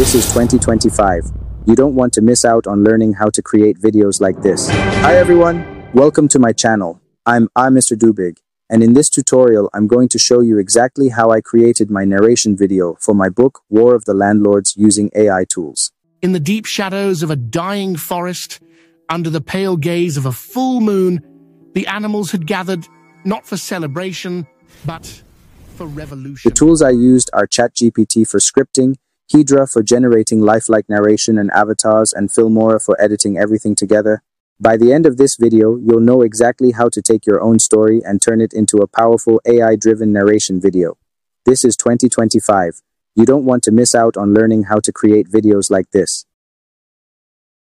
This is 2025. You don't want to miss out on learning how to create videos like this. Hi everyone, welcome to my channel. I'm I Mr. Doobig, and in this tutorial I'm going to show you exactly how I created my narration video for my book War of the Landlords using AI tools. In the deep shadows of a dying forest, under the pale gaze of a full moon, the animals had gathered not for celebration, but for revolution. The tools I used are ChatGPT for scripting, Hedra for generating lifelike narration and avatars, and Filmora for editing everything together. By the end of this video, you'll know exactly how to take your own story and turn it into a powerful AI-driven narration video. This is 2025. You don't want to miss out on learning how to create videos like this.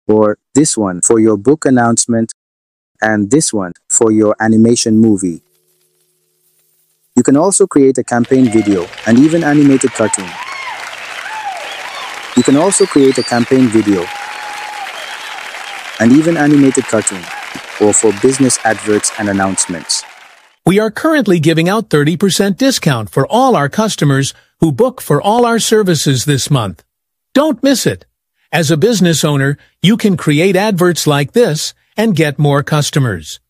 Or this one for your book announcement, and this one for your animation movie. You can also create a campaign video and even animated cartoon. You can also create a campaign video and even animated cartoon or for business adverts and announcements. We are currently giving out 30% discount for all our customers who book for all our services this month. Don't miss it. As a business owner, you can create adverts like this and get more customers.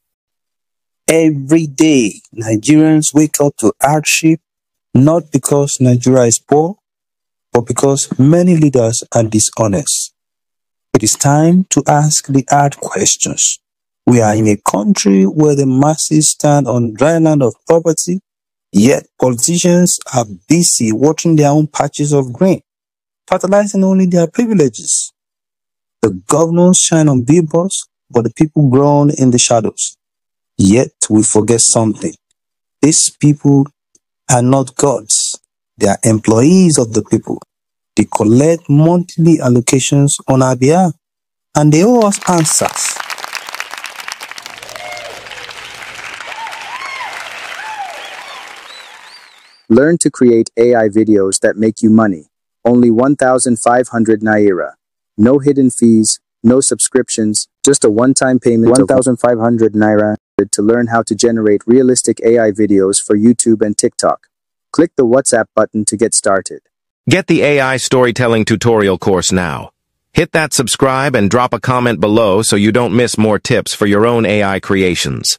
Every day, Nigerians wake up to hardship, not because Nigeria is poor, because many leaders are dishonest. It is time to ask the hard questions. We are in a country where the masses stand on dry land of poverty, yet politicians are busy watering their own patches of grain, fertilizing only their privileges. The governors shine on billboards, but the people groan in the shadows. Yet we forget something. These people are not gods. They are employees of the people. They collect monthly allocations on our behalf and they owe us answers. Learn to create AI videos that make you money. Only 1,500 Naira. No hidden fees, no subscriptions, just a one-time payment 1,500 Naira to learn how to generate realistic AI videos for YouTube and TikTok. Click the WhatsApp button to get started. Get the AI storytelling tutorial course now. Hit that subscribe and drop a comment below so you don't miss more tips for your own AI creations.